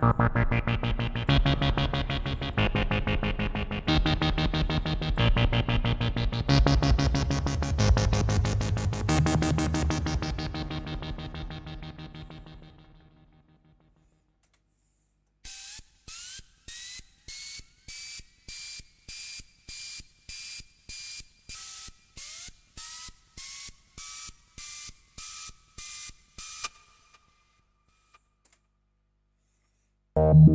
Bye.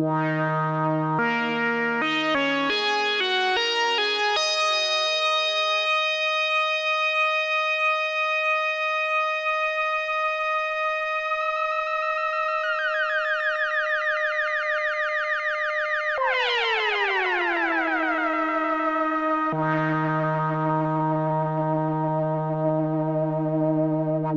Wow.